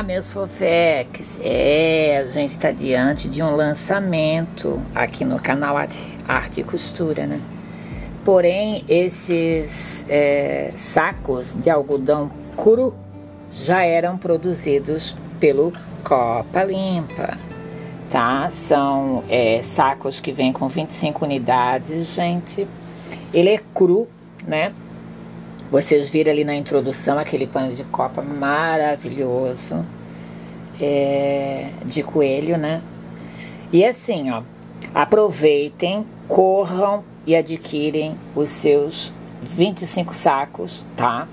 Olá, meus fofeques! É, a gente está diante de um lançamento aqui no canal Arte e Costura, né? Porém, esses é, sacos de algodão cru já eram produzidos pelo Copa Limpa, tá? São é, sacos que vêm com 25 unidades, gente. Ele é cru, né? Vocês viram ali na introdução aquele pano de copa maravilhoso é, de coelho, né? E assim, ó, aproveitem, corram e adquirem os seus 25 sacos, tá?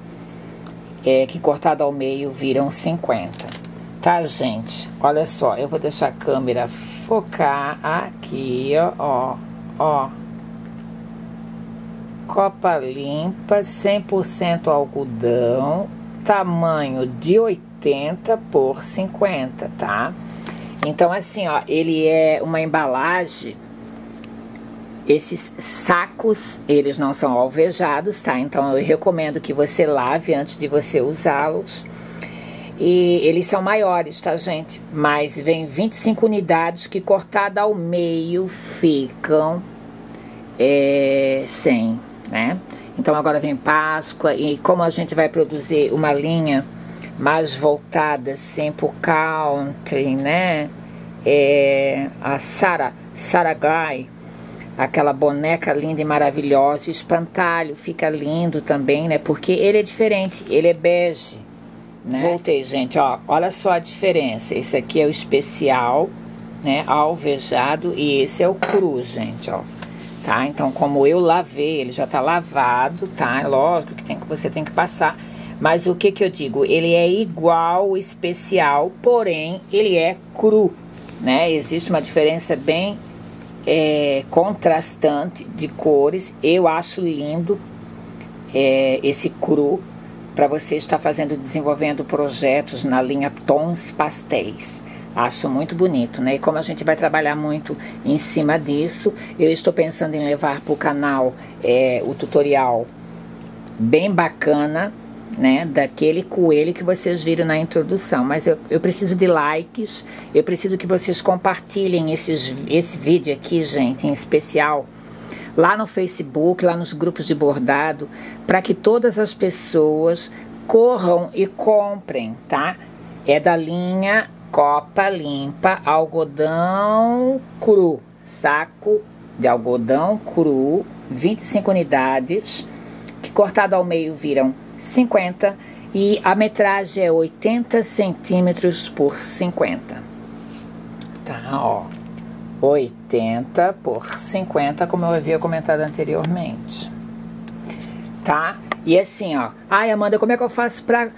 É, que cortado ao meio viram 50. Tá, gente? Olha só, eu vou deixar a câmera focar aqui, ó, ó, ó copa limpa, 100% algodão, tamanho de 80 por 50, tá? Então, assim, ó, ele é uma embalagem. Esses sacos, eles não são alvejados, tá? Então, eu recomendo que você lave antes de você usá-los. E eles são maiores, tá, gente? Mas vem 25 unidades que cortada ao meio ficam é, 100 né? Então agora vem Páscoa e como a gente vai produzir uma linha mais voltada assim pro country, né? É, a Sarah, Sarah Guy, aquela boneca linda e maravilhosa, o espantalho fica lindo também, né? Porque ele é diferente, ele é bege, né? Voltei, gente, ó, olha só a diferença. Esse aqui é o especial, né? Alvejado e esse é o cru, gente, ó tá? Então, como eu lavei, ele já tá lavado, tá? Lógico que, tem, que você tem que passar. Mas o que que eu digo? Ele é igual, especial, porém, ele é cru, né? Existe uma diferença bem é, contrastante de cores. Eu acho lindo é, esse cru para você estar fazendo, desenvolvendo projetos na linha tons pastéis. Acho muito bonito, né? E como a gente vai trabalhar muito em cima disso, eu estou pensando em levar para o canal é, o tutorial bem bacana, né? Daquele coelho que vocês viram na introdução. Mas eu, eu preciso de likes, eu preciso que vocês compartilhem esses, esse vídeo aqui, gente, em especial lá no Facebook, lá nos grupos de bordado, para que todas as pessoas corram e comprem, tá? É da linha copa limpa, algodão cru, saco de algodão cru, 25 unidades, que cortado ao meio viram 50 e a metragem é 80 centímetros por 50. Tá, ó. 80 por 50, como eu havia comentado anteriormente. Tá? E assim, ó. Ai, Amanda, como é que eu faço pra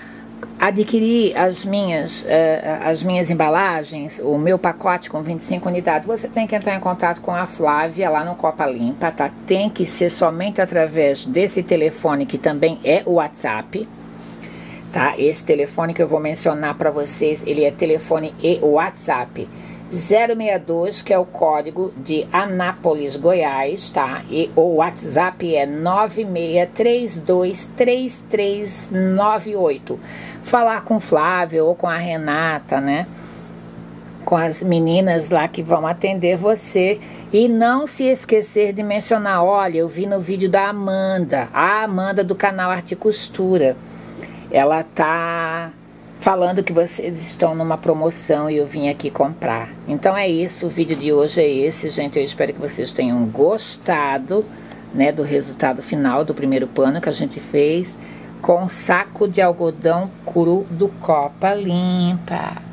adquirir as minhas, uh, as minhas embalagens, o meu pacote com 25 unidades, você tem que entrar em contato com a Flávia lá no Copa Limpa, tá? Tem que ser somente através desse telefone que também é o WhatsApp, tá? Esse telefone que eu vou mencionar para vocês, ele é telefone e WhatsApp. 062, que é o código de Anápolis, Goiás, tá? E o WhatsApp é 96323398. Falar com o Flávio ou com a Renata, né? Com as meninas lá que vão atender você. E não se esquecer de mencionar, olha, eu vi no vídeo da Amanda, a Amanda do canal Arte Costura. Ela tá falando que vocês estão numa promoção e eu vim aqui comprar. Então é isso, o vídeo de hoje é esse, gente. Eu espero que vocês tenham gostado, né, do resultado final do primeiro pano que a gente fez com saco de algodão cru do Copa Limpa.